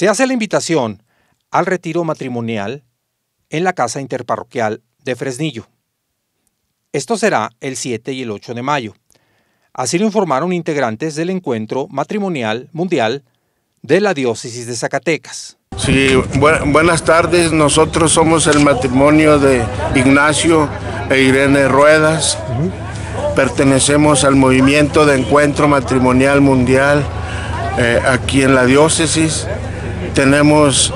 Se hace la invitación al retiro matrimonial en la Casa Interparroquial de Fresnillo. Esto será el 7 y el 8 de mayo. Así lo informaron integrantes del Encuentro Matrimonial Mundial de la Diócesis de Zacatecas. Sí, buenas tardes. Nosotros somos el matrimonio de Ignacio e Irene Ruedas. Pertenecemos al movimiento de Encuentro Matrimonial Mundial eh, aquí en la diócesis. Tenemos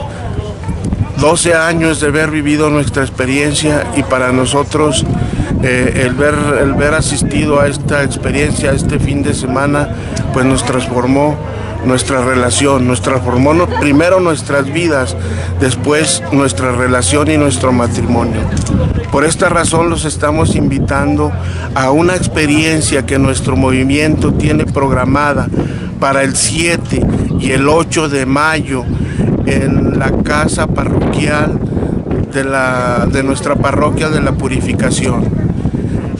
12 años de haber vivido nuestra experiencia y para nosotros eh, el, ver, el ver asistido a esta experiencia este fin de semana, pues nos transformó nuestra relación, nos transformó primero nuestras vidas, después nuestra relación y nuestro matrimonio. Por esta razón los estamos invitando a una experiencia que nuestro movimiento tiene programada para el 7 y el 8 de mayo en la casa parroquial de, la, de nuestra parroquia de la Purificación.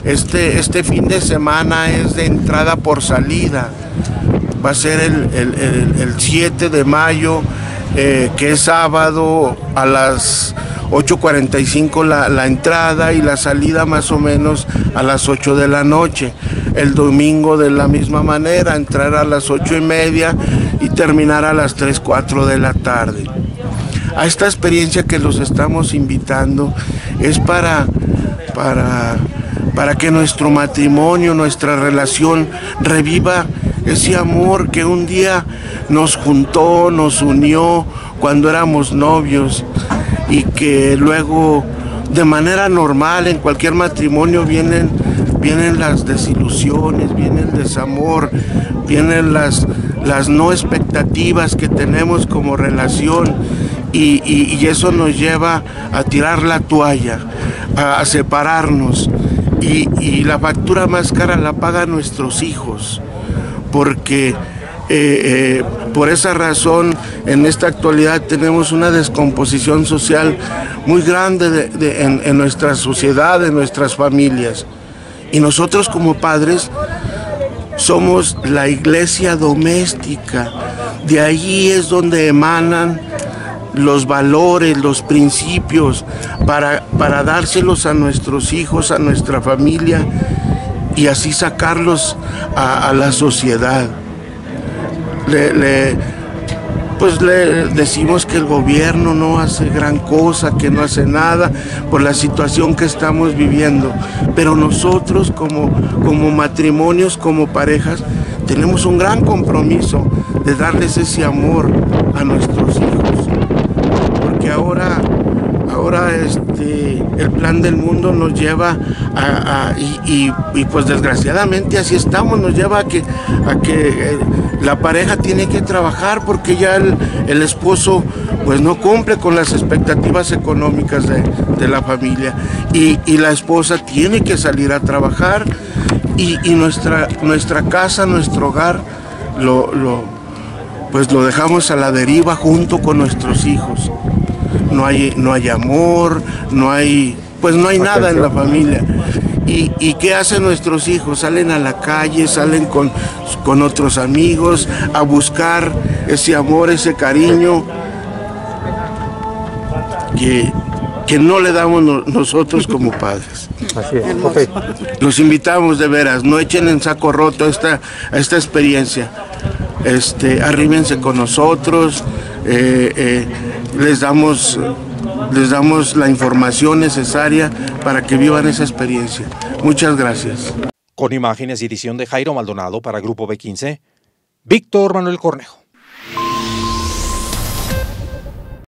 Este, este fin de semana es de entrada por salida. Va a ser el, 7 de mayo, eh, que es sábado a las 8.45 la, la, entrada y la salida más o menos a las 8 de la noche. El domingo de la misma manera, entrar a las 8 y media y terminar a las 3, 4 de la tarde. A esta experiencia que los estamos invitando es para, para para que nuestro matrimonio, nuestra relación reviva ese amor que un día nos juntó, nos unió cuando éramos novios y que luego de manera normal en cualquier matrimonio vienen, vienen las desilusiones, viene el desamor, vienen las, las no expectativas que tenemos como relación y, y eso nos lleva a tirar la toalla, a separarnos y, la factura más cara la pagan nuestros hijos, porque eh, eh, por esa razón en esta actualidad tenemos una descomposición social muy grande en, en nuestra sociedad, en nuestras familias. Y nosotros como padres somos la iglesia doméstica, de allí es donde emanan los valores, los principios, para, para dárselos a nuestros hijos, a nuestra familia y así sacarlos a, la sociedad. Le, pues le decimos que el gobierno no hace gran cosa, que no hace nada por la situación que estamos viviendo. Pero nosotros como, como matrimonios, como parejas, tenemos un gran compromiso de darles ese amor a nuestros hijos ahora, ahora este, el plan del mundo nos lleva a, y, pues desgraciadamente así estamos, nos lleva a que, a que eh, la pareja tiene que trabajar porque ya el, esposo pues no cumple con las expectativas económicas de, la familia. Y, la esposa tiene que salir a trabajar y, nuestra, nuestra casa, nuestro hogar lo, lo, pues lo dejamos a la deriva junto con nuestros hijos no hay, no hay amor, no hay, pues no hay nada en la familia. ¿Y, ¿Y, qué hacen nuestros hijos? Salen a la calle, salen con, con otros amigos a buscar ese amor, ese cariño que, que no le damos nosotros como padres. Así es. Los invitamos de veras, no echen en saco roto esta, esta experiencia. Este, arrímense con nosotros, eh, eh, les, damos, les damos la información necesaria para que vivan esa experiencia. Muchas gracias. Con imágenes y edición de Jairo Maldonado para Grupo B15, Víctor Manuel Cornejo.